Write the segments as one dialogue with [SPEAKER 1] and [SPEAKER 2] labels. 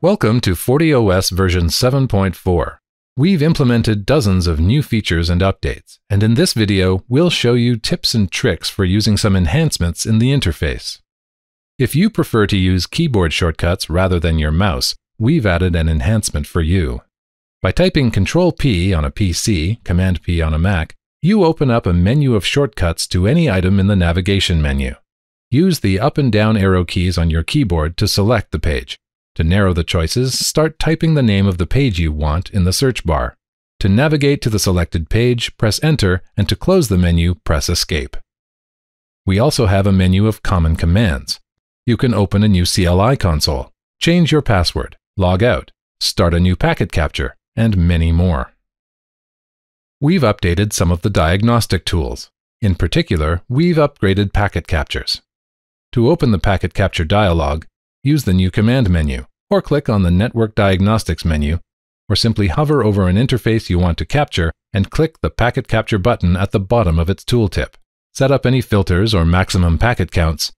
[SPEAKER 1] Welcome to FortiOS version 7.4. We've implemented dozens of new features and updates, and in this video, we'll show you tips and tricks for using some enhancements in the interface. If you prefer to use keyboard shortcuts rather than your mouse, we've added an enhancement for you. By typing Control-P on a PC, Command-P on a Mac, you open up a menu of shortcuts to any item in the navigation menu. Use the up and down arrow keys on your keyboard to select the page. To narrow the choices, start typing the name of the page you want in the search bar. To navigate to the selected page, press Enter, and to close the menu, press Escape. We also have a menu of common commands. You can open a new CLI console, change your password, log out, start a new packet capture, and many more. We've updated some of the diagnostic tools. In particular, we've upgraded packet captures. To open the packet capture dialog, use the new command menu, or click on the Network Diagnostics menu, or simply hover over an interface you want to capture and click the Packet Capture button at the bottom of its tooltip. Set up any filters or maximum packet counts,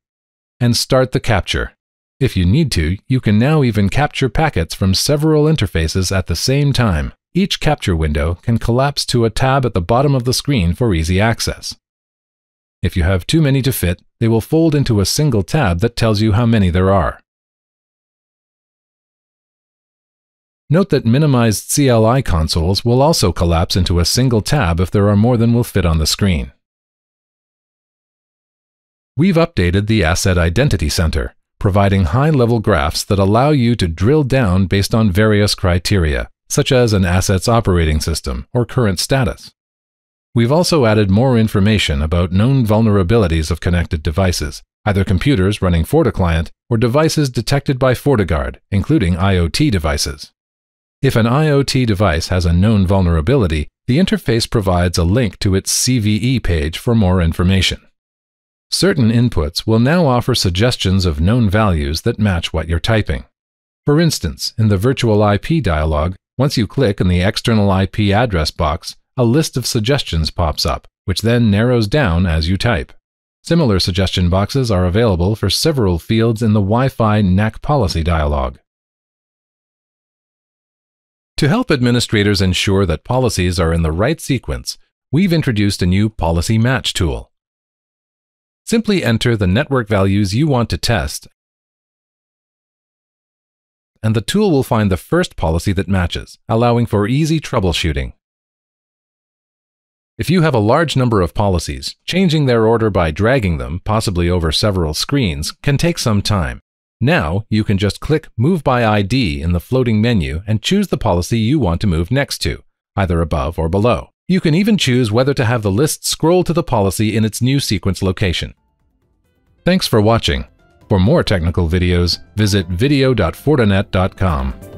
[SPEAKER 1] and start the capture. If you need to, you can now even capture packets from several interfaces at the same time. Each capture window can collapse to a tab at the bottom of the screen for easy access. If you have too many to fit, they will fold into a single tab that tells you how many there are. Note that minimized CLI consoles will also collapse into a single tab if there are more than will fit on the screen. We've updated the Asset Identity Center, providing high-level graphs that allow you to drill down based on various criteria, such as an asset's operating system or current status. We've also added more information about known vulnerabilities of connected devices, either computers running FortiClient or devices detected by FortiGuard, including IoT devices. If an IoT device has a known vulnerability, the interface provides a link to its CVE page for more information. Certain inputs will now offer suggestions of known values that match what you're typing. For instance, in the virtual IP dialog, once you click in the external IP address box, a list of suggestions pops up, which then narrows down as you type. Similar suggestion boxes are available for several fields in the Wi-Fi NAC policy dialog. To help administrators ensure that policies are in the right sequence, we've introduced a new Policy Match tool. Simply enter the network values you want to test, and the tool will find the first policy that matches, allowing for easy troubleshooting. If you have a large number of policies, changing their order by dragging them, possibly over several screens, can take some time. Now, you can just click Move by ID in the floating menu and choose the policy you want to move next to, either above or below. You can even choose whether to have the list scroll to the policy in its new sequence location. Thanks for watching. For more technical videos, visit video.fortinet.com.